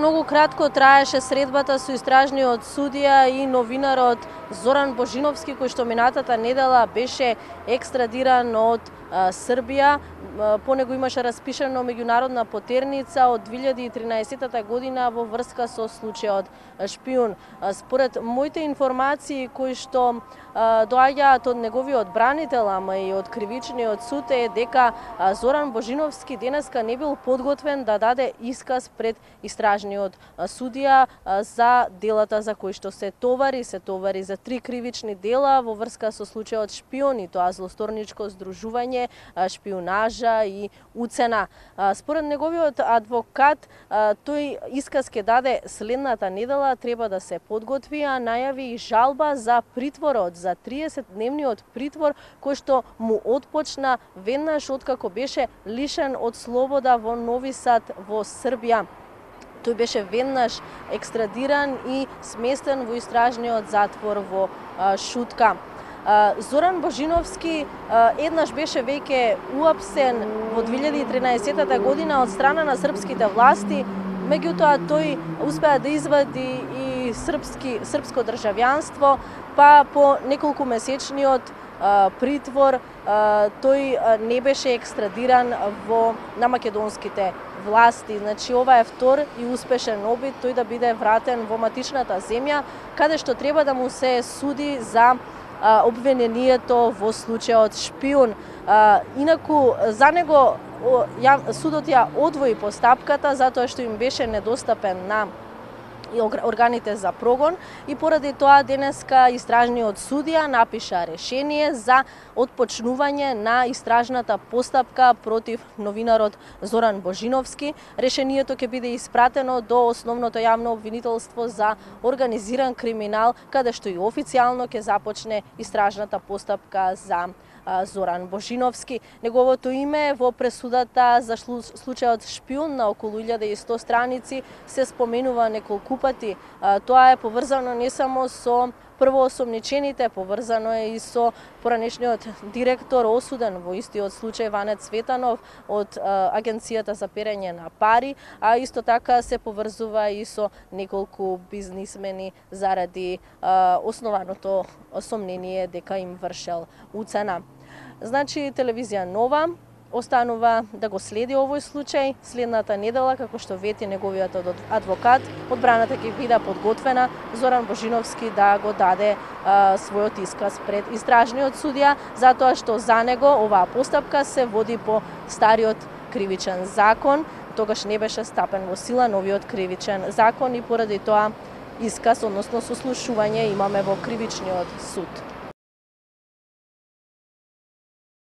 Многу кратко траеше средбата со истражниот судија и новинарот Зоран Божиновски, кој што минатата недела беше екстрадиран од Србија. По него имаше распишено меѓународна потерница од 2013 година во врска со случајот шпион. Според моите информации кои што доаѓаат од неговиот бранител, ама и од кривичниот суд е дека Зоран Божиновски денеска не бил подготвен да даде исказ пред истражниот судија за делата за кои што се товари, се товари за три кривични дела во врска со случајот шпион и тоа злосторничко здружување лагање, шпионажа и уцена. Според неговиот адвокат, тој исказ ке даде следната недела, треба да се подготви, а најави и жалба за притворот, за 30-дневниот притвор, кој што му отпочна веднаш откако беше лишен од слобода во Нови Сад во Србија тој беше веднаш екстрадиран и сместен во истражниот затвор во Шутка. Зоран Божиновски еднаш беше веќе уапсен во 2013 година од страна на српските власти, меѓутоа тој успеа да извади и српски, српско државјанство, па по неколку месечниот притвор тој не беше екстрадиран во на македонските власти. Значи ова е втор и успешен обид тој да биде вратен во матичната земја, каде што треба да му се суди за обвинението во случајот шпион. Инаку, за него судот ја одвои постапката затоа што им беше недостапен на и органите за прогон и поради тоа денеска истражниот судија напиша решение за отпочнување на истражната постапка против новинарот Зоран Божиновски. Решението ќе биде испратено до основното јавно обвинителство за организиран криминал, каде што и официјално ќе започне истражната постапка за Зоран Божиновски. Неговото име во пресудата за случајот шпион на околу 1100 страници се споменува неколку купати. Тоа е поврзано не само со прво осомничените, поврзано е и со поранешниот директор осуден во истиот случај Ванет Светанов од Агенцијата за перење на пари, а исто така се поврзува и со неколку бизнисмени заради основаното сомнение дека им вршел уцена. Значи, телевизија Нова останува да го следи овој случај. Следната недела, како што вети неговиот адвокат, одбраната ќе биде подготвена Зоран Божиновски да го даде а, својот исказ пред истражниот судија, затоа што за него оваа постапка се води по стариот кривичен закон, тогаш не беше стапен во сила новиот кривичен закон и поради тоа исказ, односно сослушување имаме во кривичниот суд.